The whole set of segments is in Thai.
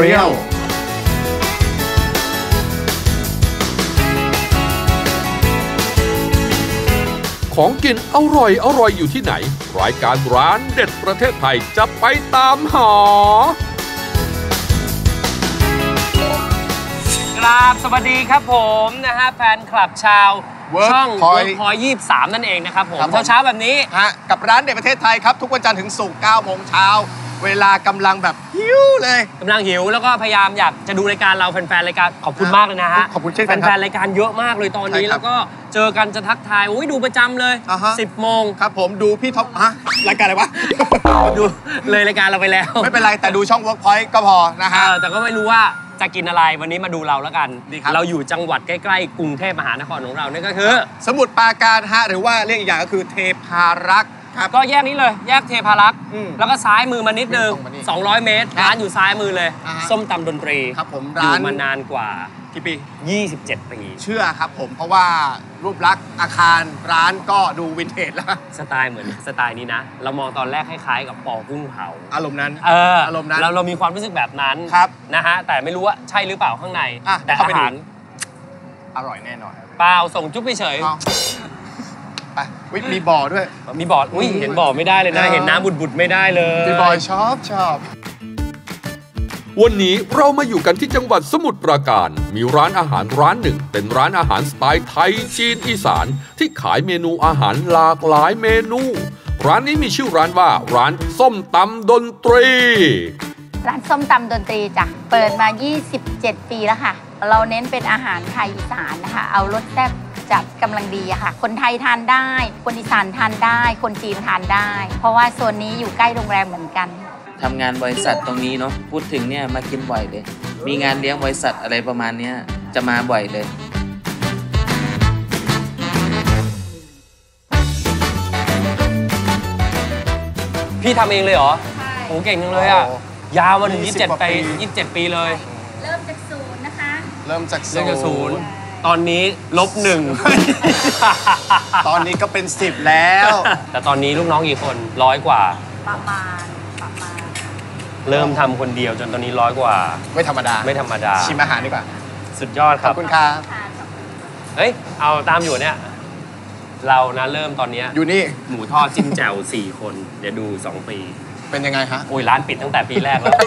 ปรี้ยว ของกินอร่อยอร่อยอยู่ที่ไหน รายการร้านเด็ดประเทศไทยจะไปตามหากราบสวัสดีครับผมนะฮะแฟนคลับชาว Work ช่อง Point Work Point 23นั่นเองนะครับผมครับผม เช้าๆแบบนี้ ฮะกับร้านเด็ดประเทศไทยครับ ทุกวันจันทร์ถึงศุกร์9โมงเช้า เวลากำลังแบบหิวเลย กำลังหิวแล้วก็พยายามอยากจะดูรายการเราแฟนๆรายการขอบคุณมากเลยนะฮะขอบคุณเช่นกันครับแฟนๆรายการเยอะมากเลยตอนนี้ ใช่ครับแล้วก็เจอกันจะทักทายอุ้ยดูประจำเลย อ่าฮะ 10โมงครับผมดูพี่ท็อปฮะรายการอะไรวะ ดูเลยรายการเราไปแล้วไม่เป็นไร แต่ดูช่อง Workpoint ก็พอนะเอฮะ อแต่ก็ไม่รู้ว่าจะกินอะไรวันนี้มาดูเราแล้วกัน ดีครับ เราอยู่จังหวัดใกล้ๆกรุงเทพมหานครของเรานี่ก็คือ สมุทรปราการฮะ หรือว่าเรียกอีกอย่างก็คือเทพารักษ์ ครับก็แยกนี้เลยแยกเทพารักษ์อืมแล้วก็ซ้ายมือมานิดนึง ตรงมานี่200 เมตรครับร้านอยู่ซ้ายมือเลย อ่าฮะส้มตำดนตรีครับผมอยู่ร้านมานานกว่ากี่ปี 27 ปี เชื่อครับผมเพราะว่ารูปลักษณ์อาคารร้านก็ดูวินเทจแล้วสไตล์เหมือนสไตล์นี้นะ เรามองตอนแรกคล้ายๆกับปอกุ้งเผา อารมณ์นั้น เอออารมณ์นั้นเราเรามีความรู้สึกแบบนั้นครับนะฮะแต่ไม่รู้ว่าใช่หรือเปล่าข้างใน อะแต่เข้าอาไปดู หารอร่อยแน่นอนเปล่าส่งจุ๊บเฉยๆเอา ไปอุ๊ยมีบ่อด้วย มีบอร์ดอุ้ยเห็นบอร์ดไม่ได้เลยนะเออเห็นน้ำบุดๆไม่ได้เลยพี่บอยชอบชอบ วันนี้เรามาอยู่กันที่จังหวัดสมุทรปราการ มีร้านอาหารร้านหนึ่ง เป็นร้านอาหารสไตล์ไทยจีนอีสาน ที่ขายเมนูอาหารหลากหลายเมนู ร้านนี้มีชื่อร้านว่าร้านส้มตำดนตรี ร้านส้มตำดนตรีจ้ะ เปิดมา 27 ปีแล้วค่ะ เราเน้นเป็นอาหารไทยอีสานนะคะ เอารสแซ่บ จัดกำลังดีอะค่ะ คนไทยทานได้ คนอีสานทานได้ คนจีนทานได้ เพราะว่าโซนนี้อยู่ใกล้โรงแรมเหมือนกันทำงานบริษัทตรงนี้เนาะพูดถึงเนี่ยมากินบ่อยเลย มีงานเลี้ยงบริษัทอะไรประมาณเนี้ยจะมาบ่อยเลยพี่ทำเองเลยเหรอโหเก่งจังเลยอะโอ้ยาวมาถึง20 27กว่าปีปี27 ปีเลย เริ่มจากศูนย์นะคะ เริ่มจากเรื่องจากศูนย์ ตอนนี้ลบหนึ่ง ตอนนี้ก็เป็น 10 แล้ว แต่ตอนนี้ลูกน้องกี่คนร้อยกว่า ประมาณประมาณเริ่มทำคนเดียวจนตอนนี้ร้อยกว่า ไม่ธรรมดา ไม่ธรรมดา ชิมอาหารดีกว่า สุดยอดคขรัอบบคุณครับเฮ้ย เอาตามอยู่เนี่ย เรานะเริ่มตอนเนี้ยอยู่นี่หมูทอดจิ้มแจ่ว4คน เดี๋ยวดู2ปี เป็นยังไงฮะ โอ้ยร้านปิดตั้งแต่ปีแรกแล้ว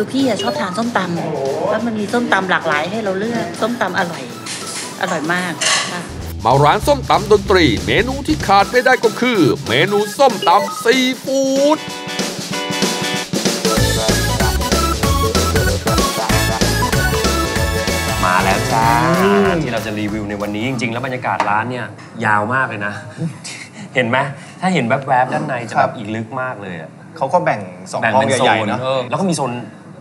คือพี่อะชอบทานส้มตำแล้วมันมีส้มตำหลากหลายให้เราเลือกส้มตำอร่อย อร่อยมากค่ะมาร้านส้มตำดนตรี เมนูที่ขาดไม่ได้ก็คือ เมนูส้มตำซีฟู้ดมาแล้วจ้าที่เราจะรีวิวในวันนี้จริง ๆ แล้วบรรยากาศร้านเนี่ยยาวมากเลยนะ เห็นไหมถ้าเห็นแวบๆด้านในจะครัแบบบอีกลึกมากเลยอะเขาก็แบ่งสองแบ่งห้องเป็นโซใหญ่นๆนะเออแล้วก็มีโซน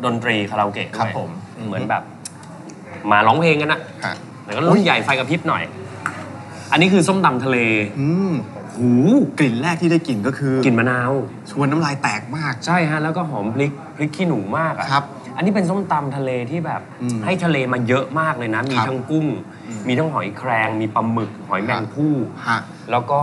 ดนตรีคาราโอเกะด้วยครับผมเหมือนแบบ มาร้องเพลงกันอะฮะแต่ก็รุ่นใหญ่ไฟกระพริบหน่อย อันนี้คือส้มตำทะเลอืมหูกลิ่นแรกที่ได้กลิ่นก็คือกลิ่นมะนาว ชวนน้ำลายแตกมาก ใช่ฮะ แล้วก็หอมพริกพริกขี้หนูมากอะครับอันนี้เป็นส้มตำทะเลที่แบบอืมให้ทะเลมาเยอะมากเลยนะ มีครับทั้งกุ้งมีทั้งหอยแครง มีปลาหมึก หอยแมงผู้ฮะ แล้วก็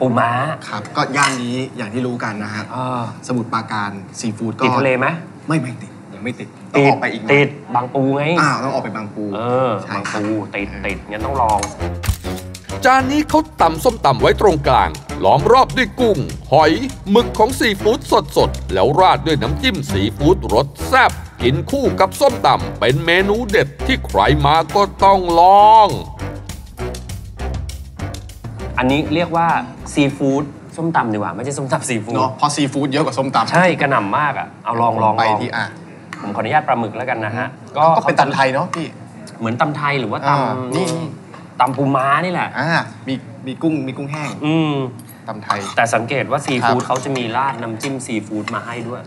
ปูม้าครับ ก็ย่านนี้อย่างที่รู้กันนะฮะ อ่าสมุทรปราการซีฟู้ดก็ติดทะเลไหมไม่ไม่ติดยัง ไม่ติดต้องออกไปอีกหน่อยติดบางปูไงอ้าวต้องออกไปบางปูเออใช่บางครับปูติดติดงั้นต้องลอง จานนี้เขาตำส้มตำไว้ตรงกลาง ล้อมรอบด้วยกุ้ง หอยหมึกของซีฟู้ดสดๆ แล้วราดด้วยน้ำจิ้มซีฟู้ดรสแซ่บกินคู่กับส้มตำเป็นเมนูเด็ดที่ใครมาก็ต้องลอง อันนี้เรียกว่าซีฟู้ดส้มตำดีกว่า ไม่ใช่ส้มตำซีฟู้ดเนาะเพราะซีฟู้ดเยอะกว่าส้มตำใช่กระหน่ำมากอะเอาลองลองไปลองที่อะ ผมขออนุญาตปลาหมึกแล้วกันนะฮะก็ก็เป็นตำไทยเนาะพี่ เหมือนตำไทยหรือว่าตอ่านี่ำตำปูม้านี่แหละอ่ามีมีกุ้งมีกุ้งแห้ง อืมตำไทย แต่สังเกตว่าซีฟู้ดครับเขาจะมีราดน้ำจิ้มซีฟู้ดมาให้ด้วย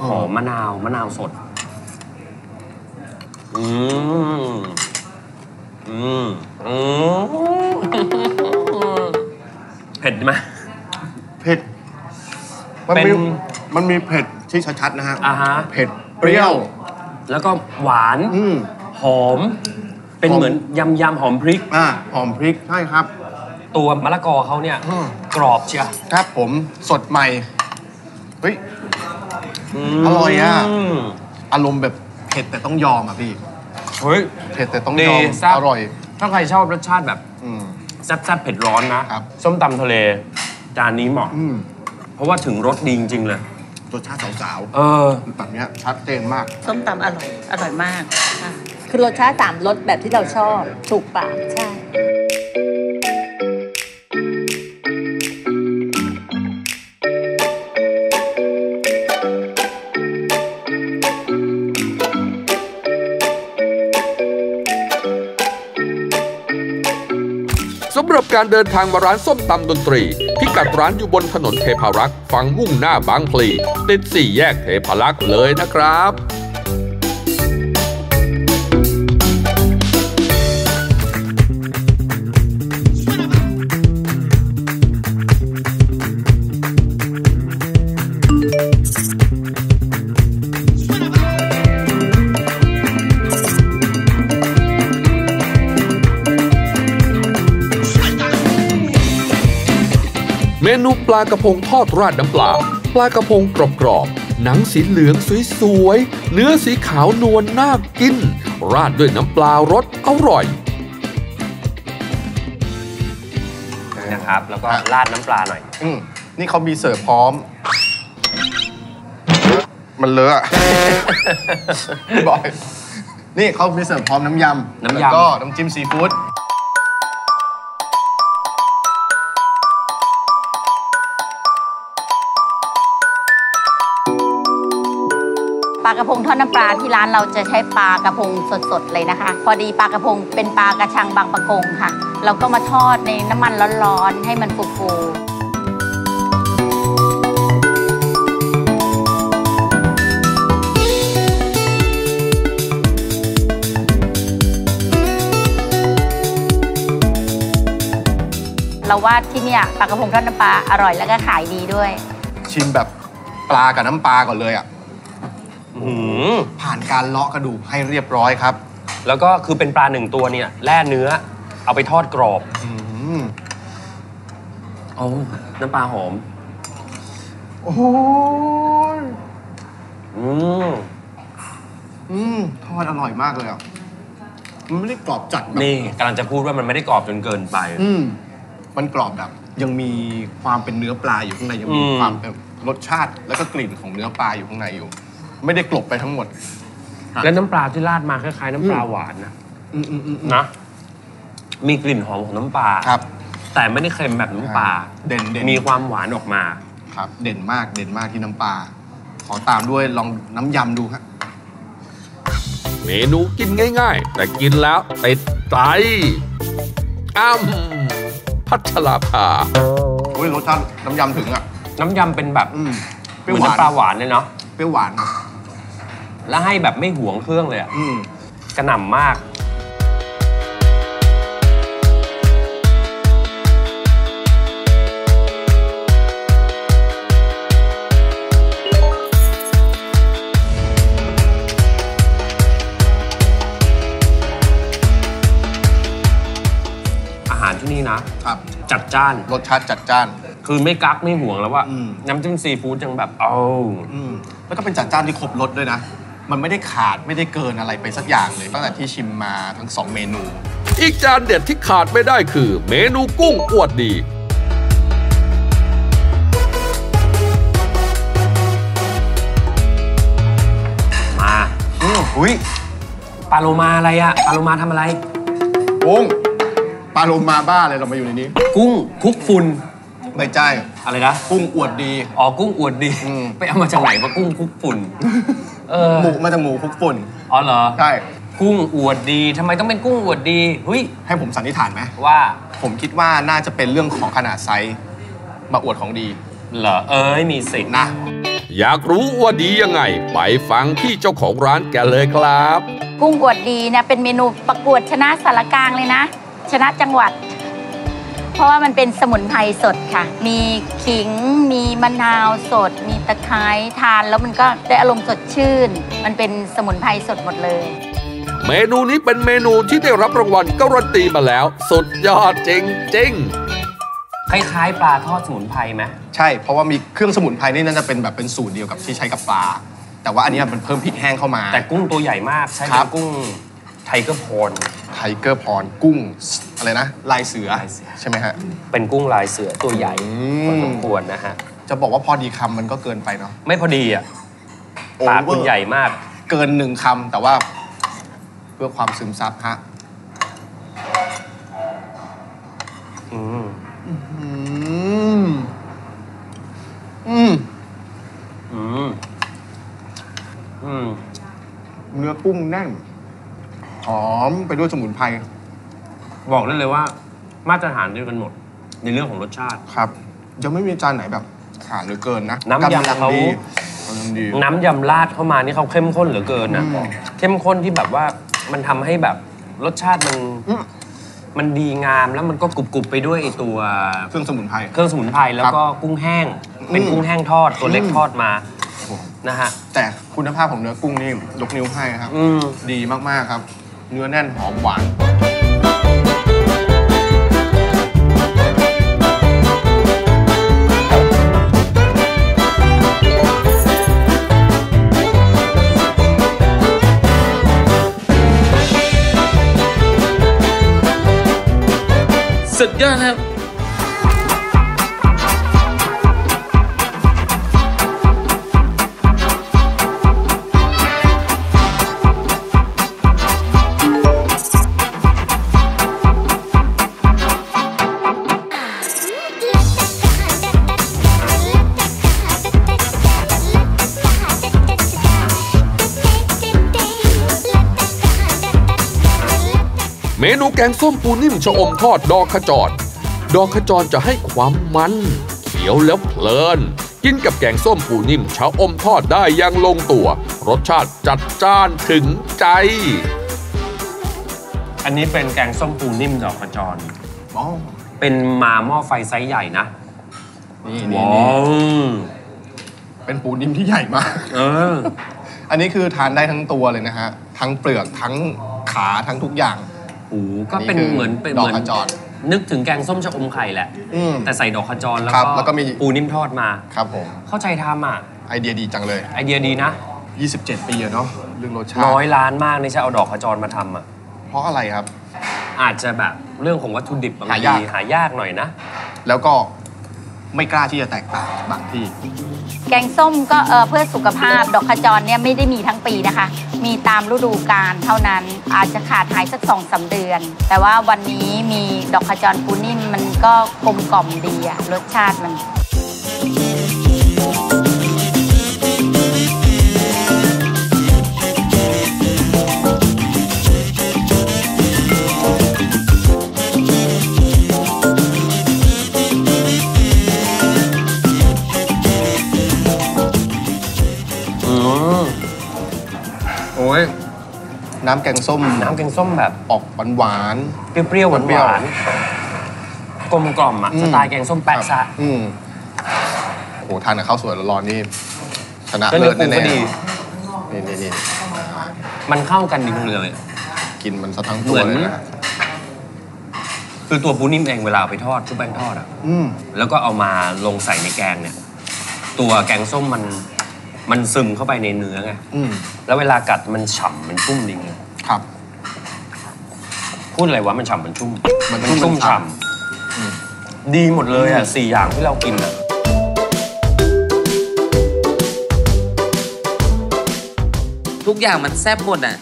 อ๋อหอมมะนาวมะนาวสด อืมอืมอืมเผ็ดไหมเผ็ดมันเป็นมีมันมีเผ็ด ที่ชัดๆนะฮะอ่าฮะ เผ็ดเปรี้ยว แล้วก็หวานอืม หอม เป็นหอม เหมือนยำยำหอมพริก อ่าหอมพริกใช่ครับ ตัวมะละกอเขาเนี่ยอืม กรอบเชียวครับผมสดใหม่ เฮ้ย อร่อยอะ มอารมณ์แบบเผ็ดแต่ต้องยอมอะพี่ เฮ้ย เผ็ดแต่ต้องดียอมแซ่บอร่อย ถ้าใครชอบรสชาติแบบ อืม แซ่บๆเผ็ดร้อนนะครับ ส้มตำทะเล จานนี้เหมาะ อืม เพราะว่าถึงรสดีจริงๆเลย รสชาติสาวเออๆแบบเนี้ยชัดเจนมาก ส้มตำอร่อย อร่อยมากค่ะคือรสชาติสามรสแบบที่เราชอบ ถูกปากใช่ำหรับการเดินทางมาร้านส้มตำดนตรี พิกัดร้านอยู่บนถนนเทพารักษ์ฝั่งมุ่งหน้าบางพลีติดสี่แยกเทพารักษ์เลยนะครับ นูปลากระพงทอดราดน้ำปลา ปลากระพงกรอบๆ หนังสีเหลืองสวยๆ เนื้อสีขาวนวลน่ากิน ราดด้วยน้ำปลารสอร่อยนะครับ แล้วก็ครับราดน้ำปลาหน่อย อืมนี่เขามีเสิร์ฟพร้อม มันเลอะ บอย นี่เขามีเสิร์ฟพร้อมน้ำยำน้ำยำแล้วก็น้ำจิ้มซีฟู้ดากระพงทอดน้ำปลาที่ร้านเราจะใช้ปลากระพงสดๆเลยนะคะ พอดีปลากระพงเป็นปลากระชังบางปะกงค่ะ เราก็มาทอดในน้ำมันร้อนๆให้มันฟูๆเราว่าที่เนี่ยปลากระพงทอดน้ำปลาอร่อยแล้วก็ขายดีด้วย ชิมแบบปลากับน้ำปลาก่อนเลยอะ หืมผ่านการเลาะกระดูกให้เรียบร้อยครับ แล้วก็คือเป็นปลาหนึ่งตัวเนี่ยแล่เนื้อ เอาไปทอดกรอบ อืมเอาน้ำปลาหอม โอ้ยอืมอืมทอดอร่อยมากเลยอะมันไม่ได้กรอบจัดแบบนี่กำลังจะพูดว่ามันไม่ได้กรอบจนเกินไป อืมมันกรอบแบบ ยังมีความเป็นเนื้อปลาอยู่ข้างในยังมีอืม ความเป็นรสชาติแล้วก็กลิ่นของเนื้อปลาอยู่ข้างในอยู่ ไม่ได้กลบไปทั้งหมดครับแล้วน้ำปลาที่ราดมาคล้ายๆน้ำปลาหวานนะอืมอืมอืมอืมนะ มีกลิ่นหอมของน้ำปลาครับ แต่ไม่ได้เค็มแบบน้ำปลาเด่นเด่นมีความหวานออกมา ครับ เด่นมากเด่นมากที่น้ำปลาขอตามด้วยลองน้ำยำดูฮะเมนูกินง่าย ๆ แต่กินแล้วติดใจอ้ำพัชราภาอุ้ยรสชาติน้ำยำถึงอะ น้ำยำเป็นแบบอืมเปเหรี้ยวมือนหวานน้ำปลาหวานเลยเนาะเปรี้ยวหวานครับ แล้วให้แบบไม่หวงเครื่องเลยอะอืมกระหน่ำมาก อาหารที่นี่นะ ครับ จัดจ้าน รสชาติจัดจ้าน คือไม่กักไม่ห่วงแล้วว่า อืม น้ำจิ้มซีฟู้ดยังแบบเอา อืมแล้วก็เป็นจัดจ้านที่ครบรสด้วยนะ มันไม่ได้ขาดไม่ได้เกินอะไรไปสักอย่างเลย ตั้งแต่ที่ชิมมาทั้งสองเมนู อีกจานเด็ดที่ขาดไม่ได้คือ เมนูกุ้งอวดดี มาอืมอุ้ยปลาโลมาอะไรอะปลาโลมาทำอะไร กุ้งปลาโลมาบ้าเลยเรามาอยู่ในนี้ กุ้งคลุกฝุ่นไม่ใช่อะไรนะ กุ้งอวดดี อ๋อ กุ้งอวดดี อืม ไปเอามาจากไหนมากุ้งคลุกฝุ่น เออ หมูมาจากหมูคลุกฝุ่นอ๋อเหรอ ใช่กุ้งอวดดีทำไมต้องเป็นกุ้งอวดดีเฮ้ยให้ผมสันนิษฐานไหมว่าผมคิดว่าน่าจะเป็นเรื่องของขนาดไซส์มาอวดของดีเหรอเอ้ยมีสิทธิ์นะ อยากรู้ว่าดียังไง ไปฟังที่เจ้าของร้านแกเลยครับ กุ้งอวดดีเนี่ยเป็นเมนูประกวดชนะสารกลางเลยนะ ชนะจังหวัด เพราะว่ามันเป็นสมุนไพรสดค่ะ มีขิง มีมะนาวสด มีตะไคร้ทาน แล้วมันก็ได้อารมณ์สดชื่น มันเป็นสมุนไพรสดหมดเลย เมนูนี้เป็นเมนูที่ได้รับรางวัลการันตีมาแล้ว สุดยอดจริงจริงๆคล้ายๆปลาทอดสมุนไพรไหมใช่ เพราะว่ามีเครื่องสมุนไพรนี่น่าจะเป็นแบบเป็นสูตรเดียวกับที่ใช้กับปลา แต่ว่าอันนี้มันเพิ่มพริกแห้งเข้ามา แต่กุ้งตัวใหญ่มาก ใช่ครับเป็นกุ้ง tiger prawn tiger prawn กุ้ง อะไรนะ ลายเสือลายเสือ ใช่ไหมฮะ เป็นกุ้งลายเสือตัวใหญ่อืมพอสมควรนะฮะ จะบอกว่าพอดีคำมันก็เกินไปเนาะไม่พอดีอะโอปลาเวอร์คุณใหญ่มาก เกินหนึ่งคำแต่ว่าเพื่อความซึมซับฮะอืมอืมอืมอืมอืมเนื้อกุ้งแน่นหอมไปด้วยสมุนไพร บอกได้เลยว่ามาตรฐานเดียวกันหมดในเรื่องของรสชาติ ครับ ยังไม่มีจานไหนแบบขาดหรือเกินนะน้ำยำกำลังเขา ดีกำลังดี น้ำยำราดเข้ามานี่เขาเข้มข้นเหลือเกินนะอืม เข้มข้นที่แบบว่ามันทำให้แบบรสชาติมันอืมมันดีงามแล้วมันก็กรุบๆไปด้วยไอ้ตัวเครื่องสมุนไพร เครื่องสมุนไพรแล้วก็กุ้งแห้ง เป็นอืมกุ้งแห้งทอดตัวเล็กอืม ทอดมานะฮะแต่คุณภาพของเนื้อกุ้งนี่ยกนิ้วให้ครับ อืม ดีมาก ๆ ครับ เนื้อแน่นหอมหวาน สุดยอดครับ เมนูแกงส้มปูนิ่มชะอมทอดดอกขจร ดอกขจรจะให้ความมันเขียวแล้วเพลิน กินกับแกงส้มปูนิ่มชะอมทอดได้อย่างลงตัว รสชาติจัดจ้านถึงใจ อันนี้เป็นแกงส้มปูนิ่มดอกกระจร อ๋อ เป็นมาหม้อไฟไซส์ใหญ่นะนี่นี่ว้านี่วเป็นปูนิ่มที่ใหญ่มาก เออ อันนี้คือทานได้ทั้งตัวเลยนะฮะ ทั้งเปลือกทั้งขาทั้งทุกอย่างโอ้โหก็เป็นนี่คือเหมือนเป็นดอกเหมือนขจร นึกถึงแกงส้มชะอมไข่แหละ อืม แต่ใส่ดอกขจรแล้วครับก็แล้วก็มี ปูนิ่มทอดมา ครับผม เข้าใจทำอะ ไอเดียดีจังเลย ไอเดียดีนะ 27 ปีอะเนาะเรื่องรสชาติน้อยล้านมากในจะเอาดอกขจรมาทำอะ เพราะอะไรครับ อาจจะแบบเรื่องของวัตถุดิบบางหาทียาก หายากหน่อยนะ แล้วก็ ไม่กล้าที่จะแตกต่างบางที่ แกงส้มก็เออเพื่อสุขภาพดอกขจรเนี่ยไม่ได้มีทั้งปีนะคะ มีตามฤดูกาลเท่านั้นอาจจะขาดหายสักสองสาเดือน แต่ว่าวันนี้มีดอกขจรปูนิ่มมันก็กลมกล่อมดีอะรสชาติมัน น้ำแกงส้มน้ำแกงส้มแบบออกหวานเปรี้ยวๆหเปรี้ยววานๆกลมกล่อมอะอืมสไตล์แกงส้มๆแปะซะอืมโอ้โหทานกับข้าวสวยร้อนๆนี่ชนะแล้วเนื้เลิอศปูแน่ก็ดีๆนี่นี่นี่มันเข้ากันดีเลย กินมันซะทั้งตัเหวมือนเลยนะคือตัวปูนิ่มเองเวลาเอาไปทอดชุบแป้งทอดอะอืมแล้วก็เอามาลงใส่ในแกงเนี่ย ตัวแกงส้มมัน มันซึมเข้าไปในเนื้อไงอืมแล้วเวลากัดมันฉ่ำมันชุ่มจริงครับ พูดอะไรวะมันฉ่ำมันชุ่มมันชุ่มชุ่มมันฉ่ฉ่ำอืมำดีหมดเลยอะสี่อย่างที่เรากินอะทุกอย่างมันแซ่บหมดอะ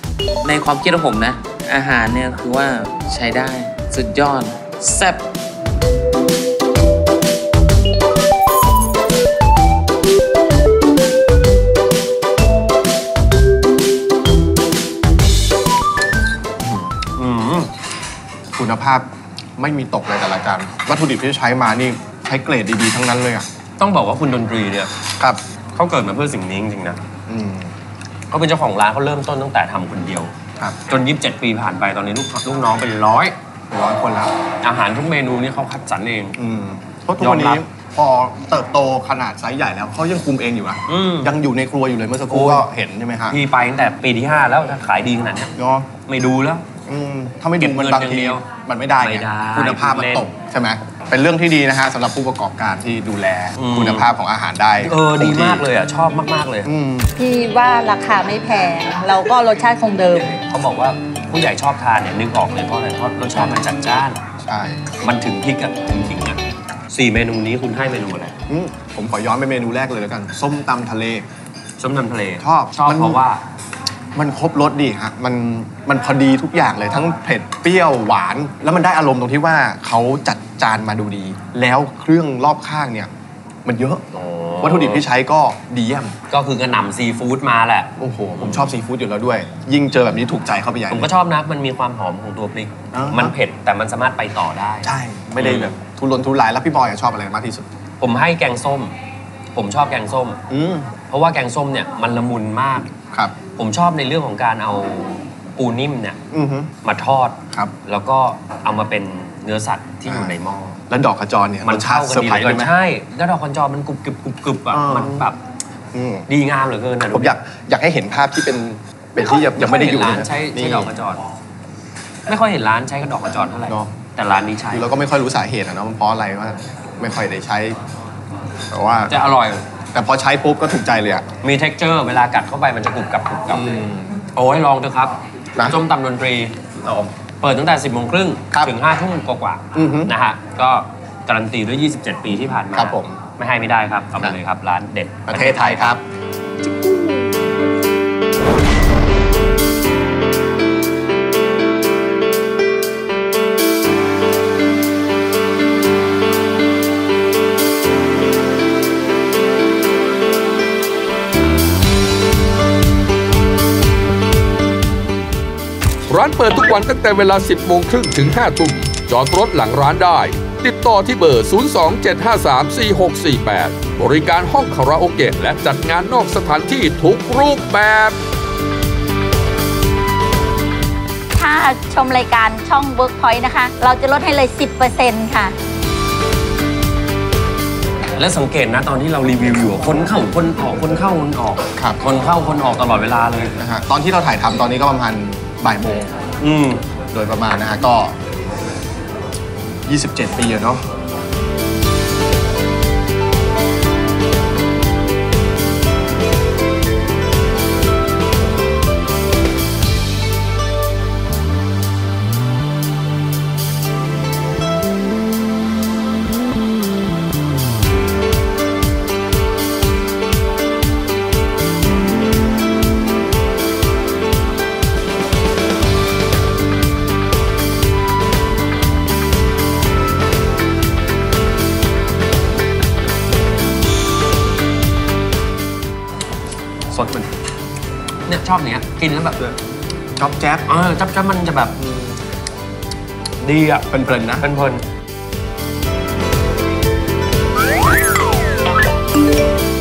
ในความคิดของผมนะ อาหารเนี่ยคือว่าใช้ได้ สุดยอด แซ่บ คุณภาพไม่มีตกเลยแต่ละจานวัตถุดิบที่ใช้มานี่ใช้เกรดดีๆทั้งนั้นเลยอะต้องบอกว่าคุณดนตรีเนี่ยครับเขาเกิดมาเพื่อสิ่งนี้จริงๆนะอืมเขาเป็นเจ้าของร้านเขาเริ่มต้นตั้งแต่ทำคนเดียว ครับจน 27 ปีผ่านไปตอนนี้ลูกลูกน้องเป็นร้อย ร้อยคนแล้ว อาหารทุกเมนูนี่เขาคัดสรรเอง อืมเพราะทุกวันยอมรันี้บพอเติบโตขนาดไซส์ใหญ่แล้วเขายังคุมเองอยู่นะอืม ยังอยู่ในครัวอยู่เลยเมื่อสักครู่โอ้ยก็เห็นใช่ไหมฮะพี่ไปตั้งแต่ปีที่ 5 แล้วถ้าขายดีขนาดเนี้ยเนาะไม่ดูแล้ว อืมถ้าไม่เก็ดูบมันเงินบางอย่างทีเดียวมันไม่ได้ไม่ไงได้คุณภาพมันเล่นตกใช่ไหมเป็นเรื่องที่ดีนะฮะสำหรับผู้ประกอบการที่ดูแลอืม คุณภาพของอาหารได้เออ ดีคงมากเลยอะ ชอบมาก ๆ เลย อืมที่ว่าราคาไม่แพง เราก็รสชาติคงเดิม เขาบอกว่าผู้ใหญ่ชอบทานเนี่ยนึกออกเลยเพราะอะไรเพราะรสชาติมันจัดจ้าน ใช่มันถึงพริกอะถึงขิงอะสี่เมนูนี้คุณให้เมนูอะไรอืมผมขอย้อนไปเมนูแรกเลยแล้วกัน ส้มตำทะเล ส้มตำทะเลชอบชอบมัน เพราะว่า มันครบรสดีฮะมันมันพอดีทุกอย่างเลยทั้งเผ็ดเปรี้ยวหวาน แล้วมันได้อารมณ์ตรงที่ว่าเขาจัดจานมาดูดี แล้วเครื่องรอบข้างเนี่ย มันเยอะ วัตถุดิบที่ใช้ก็ดีเยี่ยม ก็คือกระหน่ำซีฟู้ดมาแหละ โอ้โห ผมชอบซีฟู้ดอยู่แล้วด้วย ยิ่งเจอแบบนี้ถูกใจเข้าไปใหญ่ผมก็ชอบนะ มันมีความหอมของตัวพริกอ่าฮะมันเผ็ดแต่มันสามารถไปต่อได้ ใช่ ไม่ได้แบบทุรนทุรายแล้วพี่บอยอะชอบอะไรมากที่สุด ผมให้แกงส้ม ผมชอบแกงส้มอืมเพราะว่าแกงส้มเนี่ยมันละมุนมากครับ ผมชอบในเรื่องของการเอาปูนิ่มเนี่ยอือฮึ มาทอด ครับ แล้วก็เอามาเป็นเนื้อสัตว์ที่อยู่ในหม้อ แล้วดอกขจรเนี่ยมันรสชาเข้าติกันดีเหลือเกิเซอร์ไพรส์ด้วยนไหม ใช่ แล้วดอกคอนจอมันกรุบกรึบกรุบกรึบอะอ่ามัมันแบบอืมดีงามเหลือเกินนะผมอยากอยากให้เห็นภาพที่เป็นเป็นที่ยังยังไม่ได้อยู่ร้านเลยใช้นี่ใช้ดอกกระจรไม่ค่อยเห็นร้านใช้กระดอกกระจรเท่าไหร่ เนอะแต่ร้านนี้ใช้ ดูแล้วก็ไม่ค่อยรู้สาเหตุอะเนาะมันเพราะอะไรว่าไม่ค่อยได้ใช้ แต่ว่า จะอร่อย แต่พอใช้ปุ๊บก็ถูกใจเลยอะ มี t e x t อร์เวลากัดเข้าไปมันจะกรุบกรับกรุบกรับอืมโอ้ยลองเถอะครับนะ ส้มตำดนตรีเปิดตั้งแต่ 10โมงครึ่งครับถึง5ทุ่มกว่าอือฮึๆนะฮะ ก็การันตีด้วย 27 ปีที่ผ่านมาครับผม ไม่ให้ไม่ได้ครับเอามาเลยครับ ร้านเด็ด ประเทศไทยครับร้านเปิดทุกวันตั้งแต่เวลา 10 โมงครึ่งถึง 5 ทุ่ม จอดรถหลังร้านได้ ติดต่อที่เบอร์ 027534648 บริการห้องคาราโอเกะและจัดงานนอกสถานที่ทุกรูปแบบถ้าชมรายการช่อง Workpoint นะคะ เราจะลดให้เลย 10%ค่ะ และสังเกตนะตอนที่เรารีวิวอยู่อะคนเข้าคนออกคนเข้าคนออกครับ คนเข้าคนออกตลอดเวลาเลย นะฮะตอนที่เราถ่ายทำตอนนี้ก็ประมาณ บ่ายโมงอืมโดยประมาณนะฮะก็ 27 ปีอะเนาะ อบเนี้ยกินแล้วแบบจ๊อบแจ๊บเออจับจับมันจะแบบ ดีอะเพลินๆนะเพลินๆ